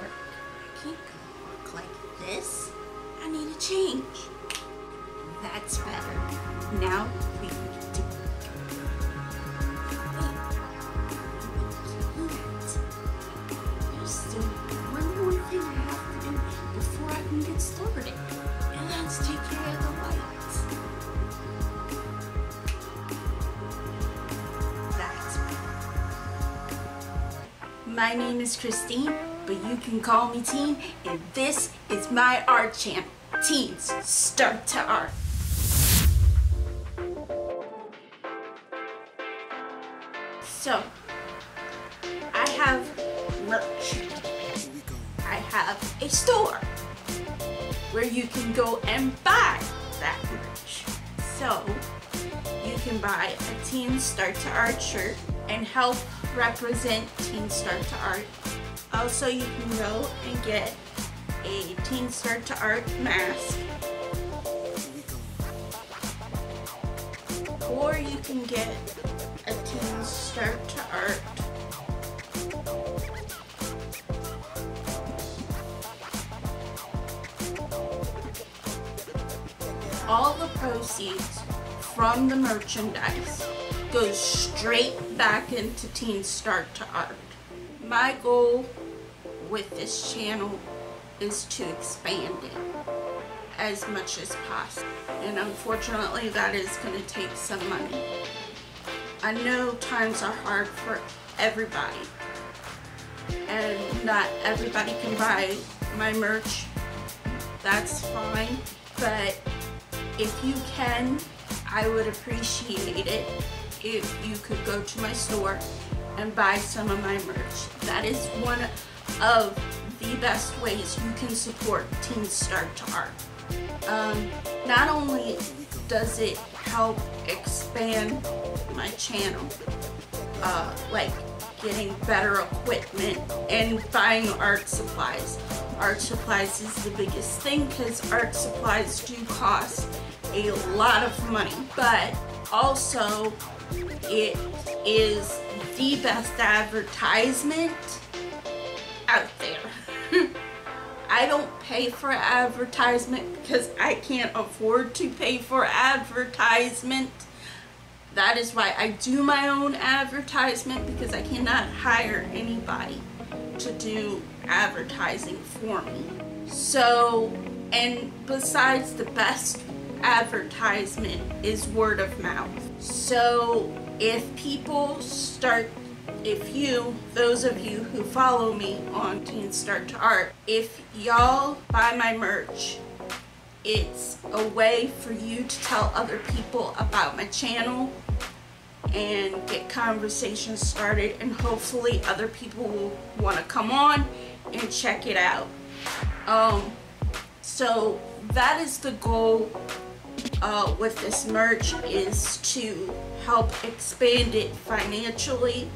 work. I can't go walk like this. I need a change. That's better. Now we can do There's still one more thing I have to do before I can get started. And that's take care of the lights. That's My name is Christine, but you can call me Teen, and this is my art channel. Teens Start to Art. So, I have merch. I have a store where you can go and buy that merch. So, you can buy a Teen Start to Art shirt and help represent Teen Start to Art. Also, you can go and get a Teen Start to Art mask. Or you can get a Teen Start to Art all the proceeds from the merchandise goes straight back into Teen Start to Art. My goal with this channel is to expand it as much as possible. And unfortunately that is going to take some money. I know times are hard for everybody and not everybody can buy my merch. That's fine, but if you can, I would appreciate it if you could go to my store and buy some of my merch. That is one of the best ways you can support Teen Start to Art. Um, not only does it help expand my channel, uh, like getting better equipment and buying art supplies. Art supplies is the biggest thing because art supplies do cost a lot of money, but also it is the best advertisement out there. Hmm. I don't pay for advertisement because I can't afford to pay for advertisement. That is why I do my own advertisement because I cannot hire anybody to do advertising for me. So, and besides the best advertisement is word of mouth. So if people start, if you, those of you who follow me on Teen Start to Art, if y'all buy my merch, it's a way for you to tell other people about my channel and get conversations started and hopefully other people will want to come on and check it out. Um, so that is the goal uh, with this merch is to help expand it financially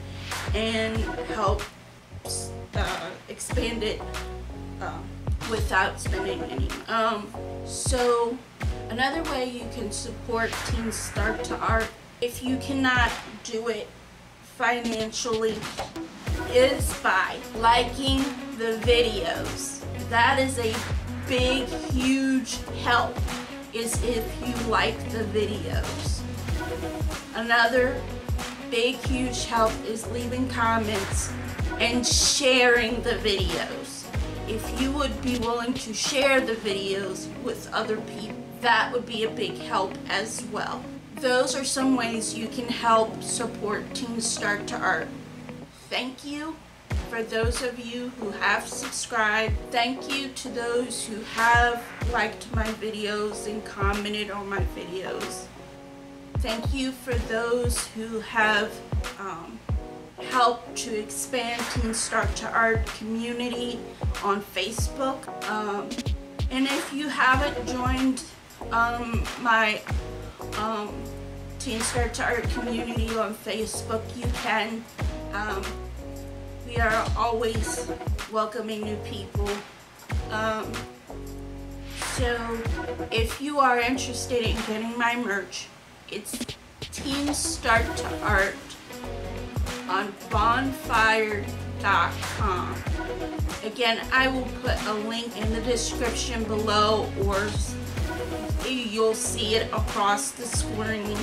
and help uh, expand it uh, without spending any. Um, so another way you can support Teen Start to Art if you cannot do it financially is by liking the videos. That is a big, huge help is if you like the videos. Another big, huge help is leaving comments and sharing the videos. If you would be willing to share the videos with other people, that would be a big help as well. Those are some ways you can help support Teen Start to Art. Thank you for those of you who have subscribed. Thank you to those who have liked my videos and commented on my videos. Thank you for those who have um, helped to expand Teen Start to Art community on Facebook. Um, and if you haven't joined um, my um, Teen Start to Art community on Facebook, you can. Um, we are always welcoming new people. Um, so if you are interested in getting my merch, it's Teen Start to Art on bonfire.com. Again, I will put a link in the description below or you'll see it across the screen.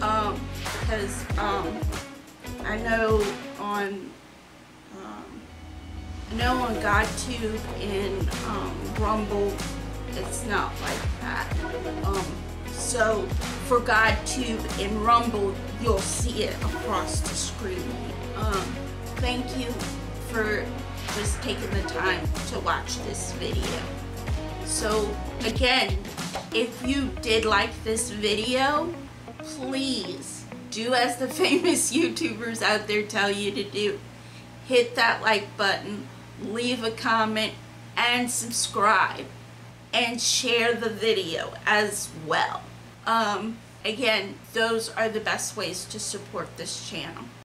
Um, because, um, I know on, um, I know on GodTube and, um, Rumble, it's not like that. So for GodTube and Rumble, you'll see it across the screen. Um, thank you for just taking the time to watch this video. So again, if you did like this video, please do as the famous YouTubers out there tell you to do. Hit that like button, leave a comment, and subscribe. And share the video as well. Um, again, those are the best ways to support this channel.